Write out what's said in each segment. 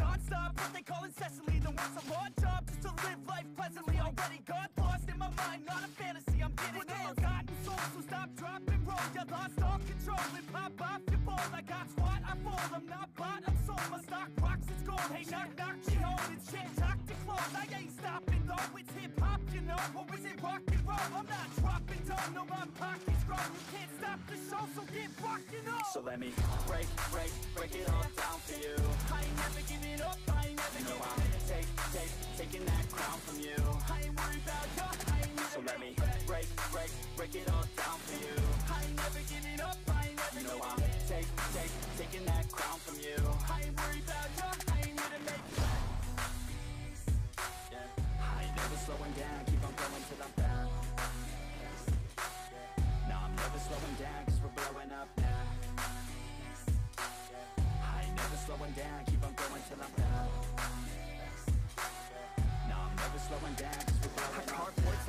non-stop What they call incessantly. Than work some hard job Just to live life pleasantly. Already got lost in my mind Not a fantasy, I'm getting With all forgotten souls So stop, drop, and roll. You lost all control. And pop off your ball. I got squat, I fall. I'm not bought, I'm sold. My stock rocks, it's gold. Hey, knock, knock, she home It's shit, talk to close I ain't stopping though. It's hip-hop, you know. Or is it rock and roll? I'm not dropping down No, my pocket's grown You can't stop the show So get rocking on. So let me break, break, break it all down for you. I let me. Break, break, break it all down for you. I ain't never giving up, I ain't never You know I'm take, take, taking that crown from you. I ain't worried about you, I ain't here to make yeah. I ain't never slowing down, keep on going till I'm down. No, I'm never slowing down, cause we're blowing up now. I ain't never slowing down, keep on going till I'm down. No, I'm never slowing down, cause we're blowing up. Words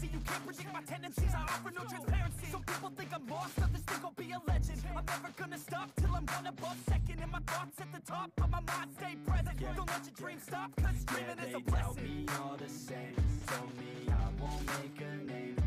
See, you can't predict my tendencies, I offer no transparency. Some people think I'm lost, others think I'll be a legend. I'm never gonna stop till I'm one above second And my thoughts at the top, but my mind. Stay present. Don't let your dreams stop, cause Yeah, is they a blessing. me all the same. Told me I won't make a name